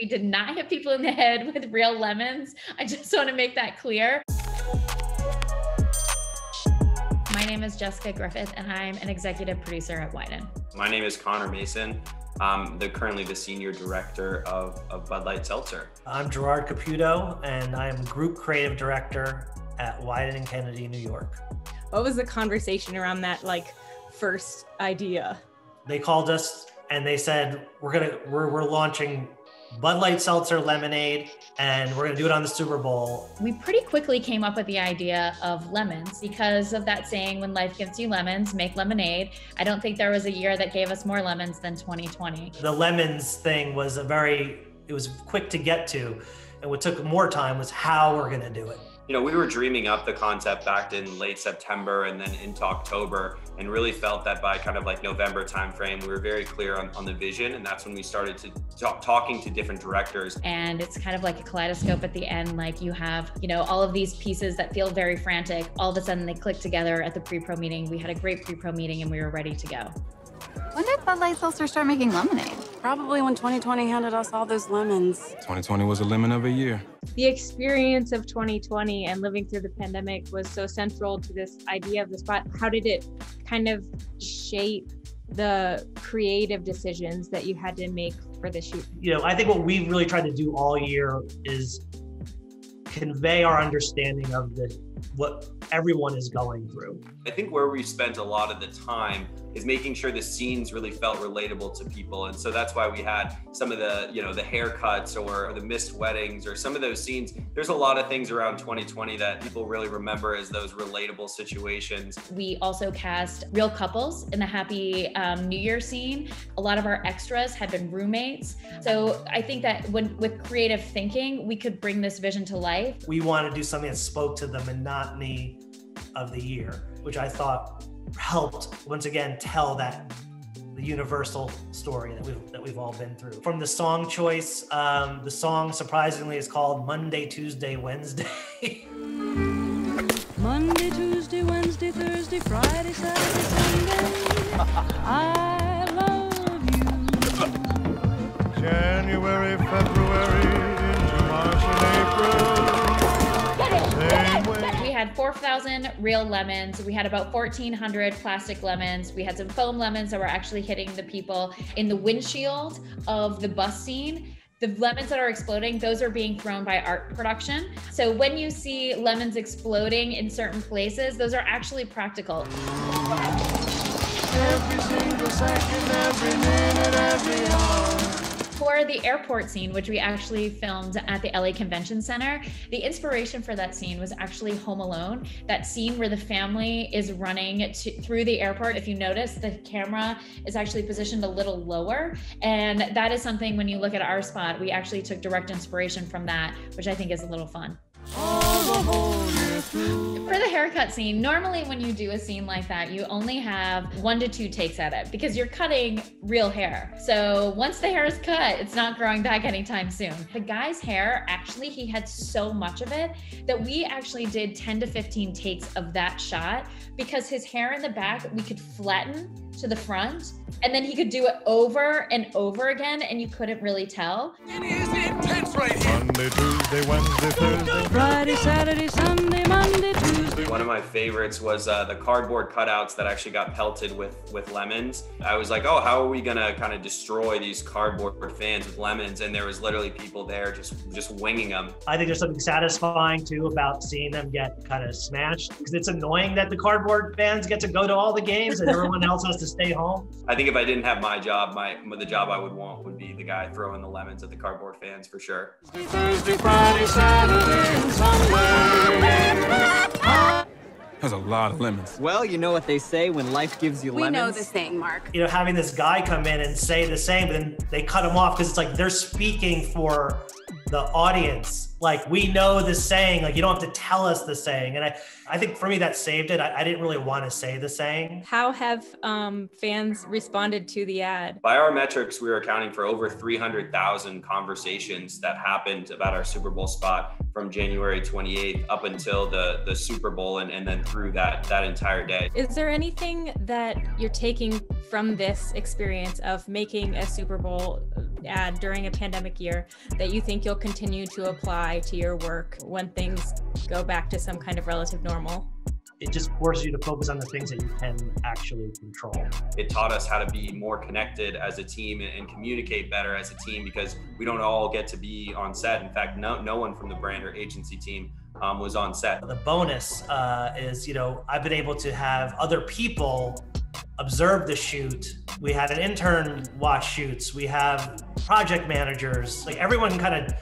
We did not hit people in the head with real lemons. I just want to make that clear. My name is Jessica Griffith, and I'm an executive producer at Wieden. My name is Connor Mason. I'm the, currently the senior director of, of Bud Light Seltzer. I'm Gerard Caputo, and I'm group creative director at Wieden and Kennedy, New York. What was the conversation around that like first idea? They called us and they said we're gonna we're, we're launching Bud Light Seltzer Lemonade, and we're gonna do it on the Super Bowl. We pretty quickly came up with the idea of lemons because of that saying, when life gives you lemons, make lemonade. I don't think there was a year that gave us more lemons than 2020. The lemons thing was a very, it was quick to get to. And what took more time was how we're gonna do it you know, we were dreaming up the concept back in late September and then into October, and really felt that by kind of like November timeframe, we were very clear on, on the vision, and that's when we started to talk, talking to different directors. And it's kind of like a kaleidoscope at the end, like you have, you know, all of these pieces that feel very frantic. All of a sudden, they click together at the pre-pro meeting. We had a great pre-pro meeting, and we were ready to go. When did Bud Light Seltzer start making lemonade? Probably when 2020 handed us all those lemons. 2020 was a lemon of a year. The experience of 2020 and living through the pandemic was so central to this idea of the spot. How did it kind of shape the creative decisions that you had to make for the shoot? You know, I think what we really tried to do all year is convey our understanding of the what everyone is going through. I think where we spent a lot of the time is making sure the scenes really felt relatable to people. And so that's why we had some of the, you know, the haircuts or the missed weddings or some of those scenes. There's a lot of things around 2020 that people really remember as those relatable situations. We also cast real couples in the Happy um, New Year scene. A lot of our extras had been roommates. So I think that when with creative thinking, we could bring this vision to life. We want to do something that spoke to the monotony of the year, which I thought helped once again tell that the universal story that we've that we've all been through. From the song choice, um, the song surprisingly is called Monday, Tuesday, Wednesday. Monday, Tuesday, Wednesday, Thursday, Friday, Saturday, Sunday. Had 4,000 real lemons. We had about 1,400 plastic lemons. We had some foam lemons that were actually hitting the people in the windshield of the bus scene. The lemons that are exploding, those are being thrown by art production. So when you see lemons exploding in certain places, those are actually practical. Every single second, every minute, the airport scene, which we actually filmed at the LA Convention Center, the inspiration for that scene was actually Home Alone. That scene where the family is running to, through the airport. If you notice, the camera is actually positioned a little lower. And that is something when you look at our spot, we actually took direct inspiration from that, which I think is a little fun. Haircut scene, normally when you do a scene like that, you only have one to two takes at it because you're cutting real hair. So once the hair is cut, it's not growing back anytime soon. The guy's hair, actually, he had so much of it that we actually did 10 to 15 takes of that shot because his hair in the back, we could flatten to the front and then he could do it over and over again and you couldn't really tell. It is intense right here. Monday, Tuesday, Wednesday, Thursday. Friday, Saturday, Sunday, Monday, Tuesday. One of my favorites was uh, the cardboard cutouts that actually got pelted with with lemons. I was like, oh, how are we gonna kind of destroy these cardboard fans with lemons? And there was literally people there just just winging them. I think there's something satisfying too about seeing them get kind of smashed because it's annoying that the cardboard fans get to go to all the games and everyone else has to stay home. I think if I didn't have my job, my the job I would want would be the guy throwing the lemons at the cardboard fans for sure. Thursday, Friday, Saturday, and Sunday. There's a lot of lemons. Well, you know what they say when life gives you we lemons. We know the saying, Mark. You know, having this guy come in and say the same, but then they cut him off because it's like they're speaking for the audience. Like we know the saying, like you don't have to tell us the saying. And I, I think for me that saved it. I, I didn't really want to say the saying. How have um, fans responded to the ad? By our metrics, we were accounting for over 300,000 conversations that happened about our Super Bowl spot from January 28th up until the, the Super Bowl and, and then through that, that entire day. Is there anything that you're taking from this experience of making a Super Bowl ad during a pandemic year that you think you'll continue to apply to your work when things go back to some kind of relative normal? It just forces you to focus on the things that you can actually control. It taught us how to be more connected as a team and communicate better as a team because we don't all get to be on set. In fact, no, no one from the brand or agency team um, was on set. The bonus uh, is, you know, I've been able to have other people observe the shoot. We had an intern watch shoots. We have project managers. Like everyone can kind of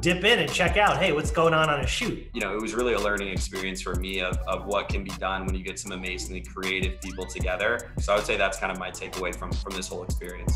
dip in and check out hey what's going on on a shoot you know it was really a learning experience for me of, of what can be done when you get some amazingly creative people together so i would say that's kind of my takeaway from from this whole experience